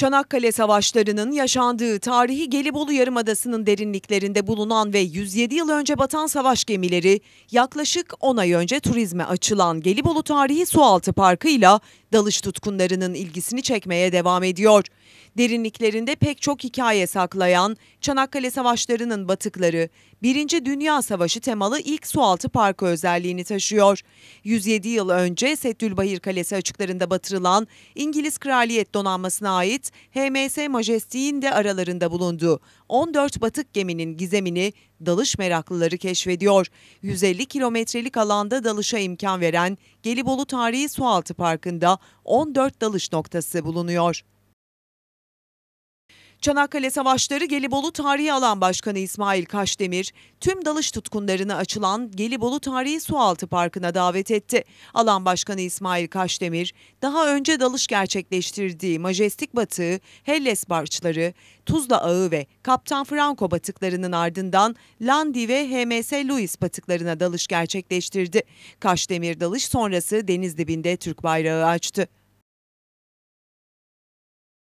Çanakkale Savaşları'nın yaşandığı tarihi Gelibolu Yarımadası'nın derinliklerinde bulunan ve 107 yıl önce batan savaş gemileri yaklaşık 10 ay önce turizme açılan Gelibolu Tarihi Sualtı Parkı ile dalış tutkunlarının ilgisini çekmeye devam ediyor. Derinliklerinde pek çok hikaye saklayan Çanakkale Savaşları'nın batıkları 1. Dünya Savaşı temalı ilk sualtı parkı özelliğini taşıyor. 107 yıl önce Settülbahir Kalesi açıklarında batırılan İngiliz Kraliyet Donanması'na ait HMS Majesty'in de aralarında bulunduğu 14 batık geminin gizemini dalış meraklıları keşfediyor. 150 kilometrelik alanda dalışa imkan veren Gelibolu Tarihi Sualtı Parkı'nda 14 dalış noktası bulunuyor. Çanakkale Savaşları Gelibolu Tarihi Alan Başkanı İsmail Kaşdemir, tüm dalış tutkunlarına açılan Gelibolu Tarihi Sualtı Parkı'na davet etti. Alan Başkanı İsmail Kaşdemir, daha önce dalış gerçekleştirdiği Majestik Batığı, Helles Barçları, Tuzla Ağı ve Kaptan Franco batıklarının ardından Landi ve HMS Louis batıklarına dalış gerçekleştirdi. Kaşdemir dalış sonrası deniz dibinde Türk bayrağı açtı.